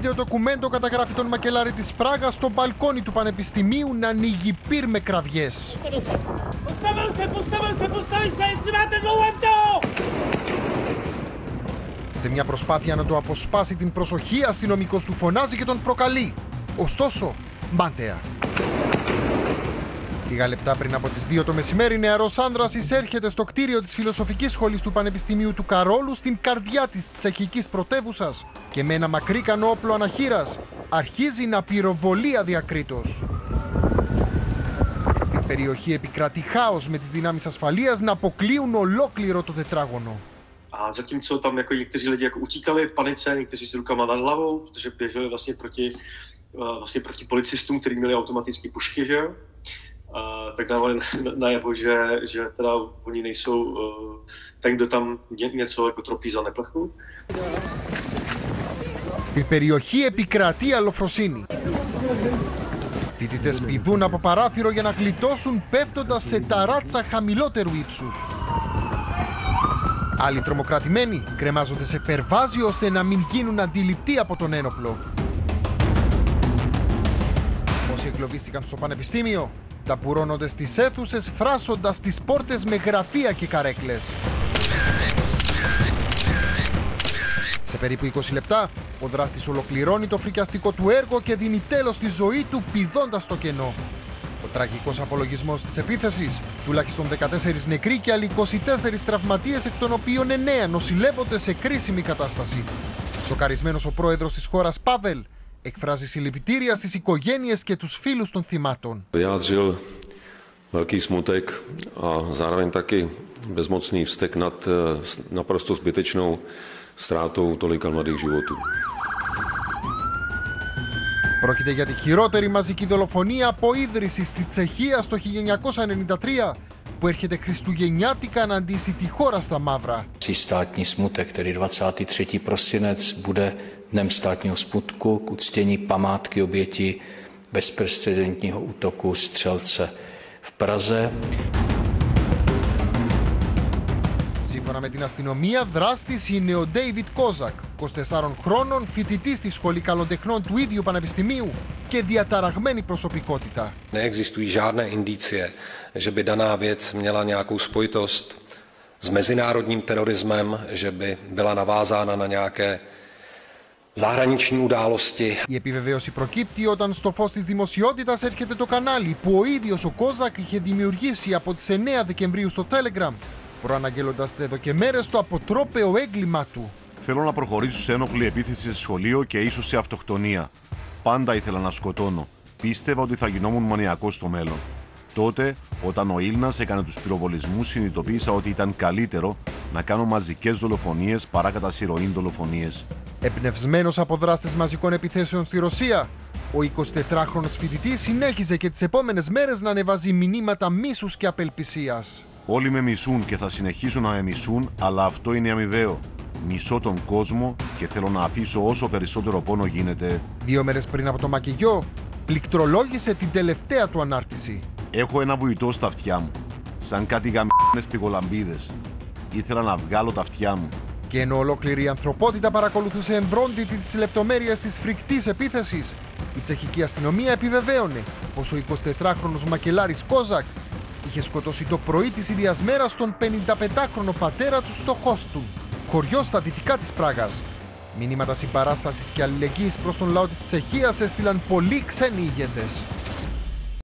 βίντεο ντοκουμέντο καταγράφει τον μακελάρη της Πράγας στο μπαλκόνι του Πανεπιστημίου να ανοίγει πυρ με κραυγές. Σε μια προσπάθεια να το αποσπάσει την προσοχή, αστυνομικός του φωνάζει και τον προκαλεί. Ωστόσο, μάντεα. Λίγα λεπτά πριν από τις 2 το μεσημέρι, νεαρός άνδρας εισέρχεται στο κτίριο της Φιλοσοφικής Σχολής του Πανεπιστημίου του Καρόλου στην καρδιά της τσεχικής πρωτεύουσας και με ένα μακρύκανο όπλο αναχείρας αρχίζει να πυροβολεί αδιακρίτως. Στην περιοχή επικρατεί χάος με τις δυνάμεις ασφαλείας να αποκλείουν ολόκληρο το τετράγωνο. A zatímco tam jako někteří lidi jako utíkali v panice, někteří s rukama nad hlavou, protože běželi vlastně proti, vlastně proti policistům, kteří měli automatické pušky, že jo? A, tak dávali najevo, že, že teda oni nejsou uh, ten, kdo tam ně, něco jako tropí za neplechu. Στην περιοχή επικρατεί αλοφροσύνη. Φοιτητές πηδούν από παράθυρο για να γλιτώσουν πέφτοντας σε ταράτσα χαμηλότερου ύψους. Άλλοι τρομοκρατημένοι κρεμάζονται σε περβάζι ώστε να μην γίνουν αντιληπτοί από τον ένοπλο. Όσοι εγκλωβίστηκαν στο πανεπιστήμιο ταπουρώνονται στις αίθουσες φράσοντας τις πόρτες με γραφεία και καρέκλες. Σε περίπου 20 λεπτά, ο δράστης ολοκληρώνει το φρικιαστικό του έργο και δίνει τέλος στη ζωή του πηδώντας στο κενό. Ο τραγικός απολογισμός της επίθεσης, τουλάχιστον 14 νεκροί και άλλοι 24 τραυματίες, εκ των οποίων 9 νοσηλεύονται σε κρίσιμη κατάσταση. Σοκαρισμένος ο πρόεδρος της χώρας Πάβελ εκφράζει συλληπιτήρια στις οικογένειες και τους φίλους των θυμάτων. vyjádřil velký smutek a zároveň taky bezmocný vztek nad eh, s- naprosto zbytečnou ztrátou tolika mladých životů. Πρόκειται για τη χειρότερη μαζική δολοφονία από ίδρυση στη Τσεχία στο 1993 που έρχεται χριστουγεννιάτικα να αντίσει τη χώρα στα μαύρα. Si státní smutek, tedy 23. prosinec, bude dnem státního smutku k uctění památky oběti bezprecedentního útoku střelce v Praze. Σύμφωνα με την αστυνομία, δράστης είναι ο Ντέιβιτ Κόζακ, 24 χρόνων, φοιτητής στη Σχολή Καλοντεχνών του ίδιου Πανεπιστημίου και διαταραγμένη προσωπικότητα. Neexistují žádné indicie, že by daná věc měla nějakou spojitost s mezinárodním terorismem, že by byla navázána na nějaké zahraniční události. Η επιβεβαίωση προκύπτει όταν στο φως της δημοσιότητας έρχεται το κανάλι που ο ίδιος ο Κόζακ είχε δημιουργήσει από τις 9 Δεκεμβρίου στο Telegram, προαναγγέλλοντας εδώ και μέρες το αποτρόπαιο έγκλημά του. Θέλω να προχωρήσω σε ένοπλη επίθεση σε σχολείο και ίσως σε αυτοκτονία. Πάντα ήθελα να σκοτώνω. Πίστευα ότι θα γινόμουν μανιακός στο μέλλον. Τότε, όταν ο Ήλνας έκανε τους πυροβολισμούς, συνειδητοποίησα ότι ήταν καλύτερο να κάνω μαζικές δολοφονίες παρά κατά συρροήν δολοφονίες. Εμπνευσμένος από δράστες μαζικών επιθέσεων στη Ρωσία, ο 24χρονο φοιτητής συνέχιζε και τις επόμενες μέρες να ανεβάζει μηνύματα μίσους και απελπισίας. Όλοι με μισούν και θα συνεχίσουν να με μισούν, αλλά αυτό είναι αμοιβαίο. Μισώ τον κόσμο και θέλω να αφήσω όσο περισσότερο πόνο γίνεται. Δύο μέρες πριν από το μακιγιό, πληκτρολόγησε την τελευταία του ανάρτηση. Έχω ένα βουητό στα αυτιά μου, σαν κάτι γαμμένες πυγολαμπίδες. Ήθελα να βγάλω τα αυτιά μου. Και ενώ ολόκληρη η ανθρωπότητα παρακολουθούσε εμβρόντιτη τις λεπτομέρειες της φρικτής επίθεσης, η τσεχική αστυνομία επιβεβαίωνε πως ο 24χρονος μακελάρης Κόζακ είχε σκοτώσει το πρωί της ίδιας μέρας τον 55χρονο πατέρα του στο Χόστουν, χωριό στα δυτικά της Πράγας. Μηνύματα συμπαράστασης και αλληλεγγύης προς τον λαό της Τσεχίας έστειλαν πολλοί ξένοι ηγέτες.